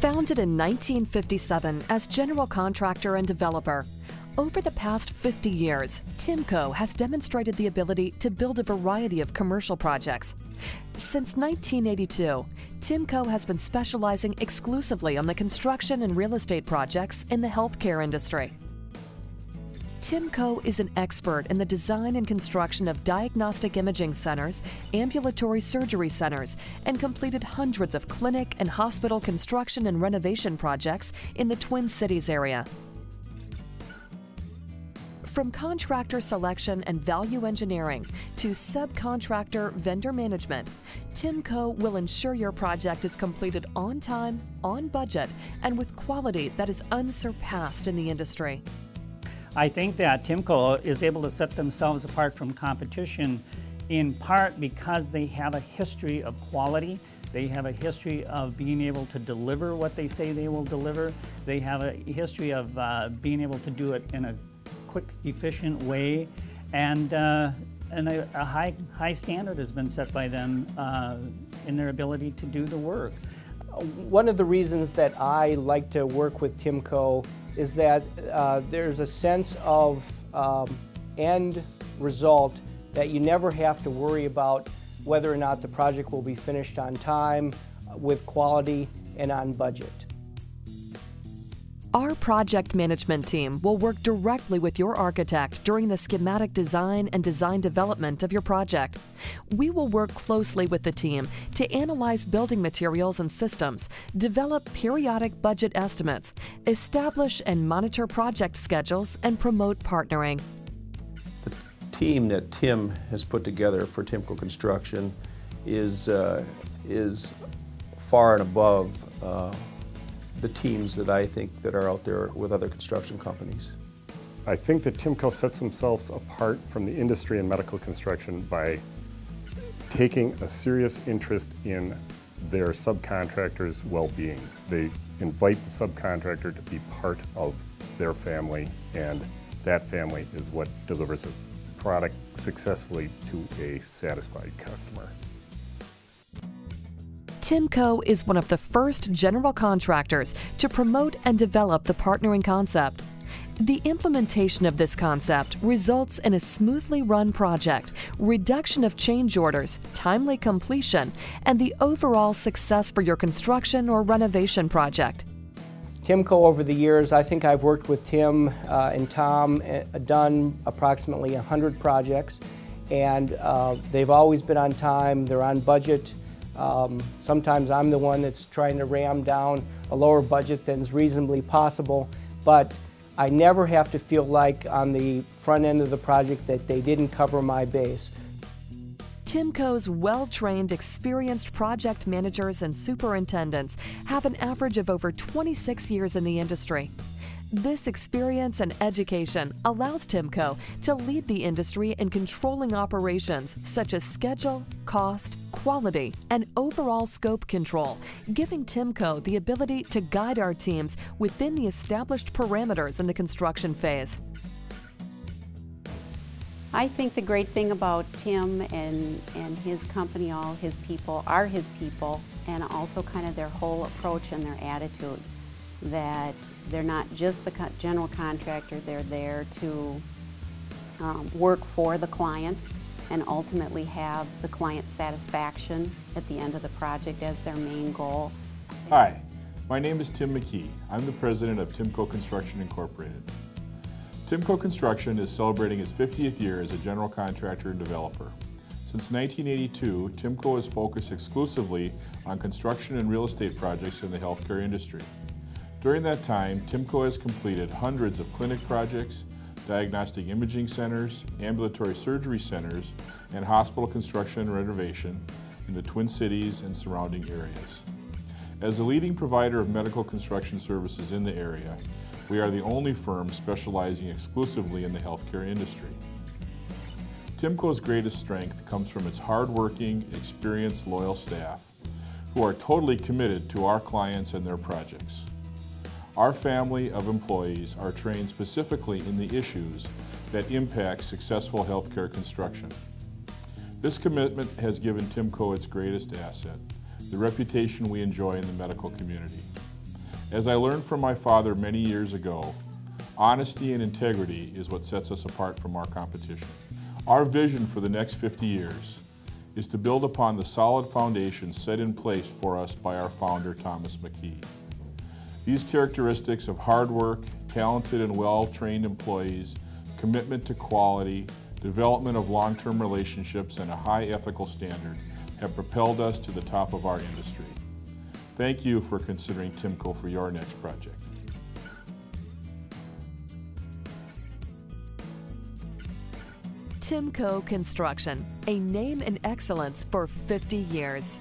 Founded in 1957 as general contractor and developer, over the past 50 years, Timco has demonstrated the ability to build a variety of commercial projects. Since 1982, Timco has been specializing exclusively on the construction and real estate projects in the healthcare industry. Timco is an expert in the design and construction of diagnostic imaging centers, ambulatory surgery centers, and completed hundreds of clinic and hospital construction and renovation projects in the Twin Cities area. From contractor selection and value engineering to subcontractor vendor management, Timco will ensure your project is completed on time, on budget, and with quality that is unsurpassed in the industry. I think that Timco is able to set themselves apart from competition in part because they have a history of quality. They have a history of being able to deliver what they say they will deliver. They have a history of uh, being able to do it in a quick, efficient way. And, uh, and a, a, high, high standard has been set by them uh, in their ability to do the work. One of the reasons that I like to work with Timco is that uh, there's a sense of um, end result that you never have to worry about whether or not the project will be finished on time, with quality, and on budget. Our project management team will work directly with your architect during the schematic design and design development of your project. We will work closely with the team to analyze building materials and systems, develop periodic budget estimates, establish and monitor project schedules, and promote partnering. The team that Tim has put together for Timco Construction is, uh, is far and above uh, the teams that I think that are out there with other construction companies. I think that Timco sets themselves apart from the industry in medical construction by taking a serious interest in their subcontractors' well-being. They invite the subcontractor to be part of their family and that family is what delivers a product successfully to a satisfied customer. Timco is one of the first general contractors to promote and develop the partnering concept. The implementation of this concept results in a smoothly run project, reduction of change orders, timely completion, and the overall success for your construction or renovation project. Timco over the years, I think I've worked with Tim uh, and Tom, uh, done approximately 100 projects, and uh, they've always been on time, they're on budget, um, sometimes I'm the one that's trying to ram down a lower budget than is reasonably possible, but I never have to feel like on the front end of the project that they didn't cover my base. Timco's well-trained, experienced project managers and superintendents have an average of over 26 years in the industry. This experience and education allows Timco to lead the industry in controlling operations such as schedule, cost, quality, and overall scope control, giving Timco the ability to guide our teams within the established parameters in the construction phase. I think the great thing about Tim and, and his company, all his people, are his people, and also kind of their whole approach and their attitude that they're not just the general contractor, they're there to um, work for the client and ultimately have the client satisfaction at the end of the project as their main goal. Hi, my name is Tim McKee. I'm the president of Timco Construction Incorporated. Timco Construction is celebrating its 50th year as a general contractor and developer. Since 1982, Timco has focused exclusively on construction and real estate projects in the healthcare industry. During that time, TIMCO has completed hundreds of clinic projects, diagnostic imaging centers, ambulatory surgery centers, and hospital construction and renovation in the Twin Cities and surrounding areas. As a leading provider of medical construction services in the area, we are the only firm specializing exclusively in the healthcare industry. TIMCO's greatest strength comes from its hardworking, experienced, loyal staff who are totally committed to our clients and their projects. Our family of employees are trained specifically in the issues that impact successful healthcare construction. This commitment has given TIMCO its greatest asset, the reputation we enjoy in the medical community. As I learned from my father many years ago, honesty and integrity is what sets us apart from our competition. Our vision for the next 50 years is to build upon the solid foundation set in place for us by our founder, Thomas McKee. These characteristics of hard work, talented and well-trained employees, commitment to quality, development of long-term relationships, and a high ethical standard have propelled us to the top of our industry. Thank you for considering Timco for your next project. Timco Construction, a name in excellence for 50 years.